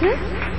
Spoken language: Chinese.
嗯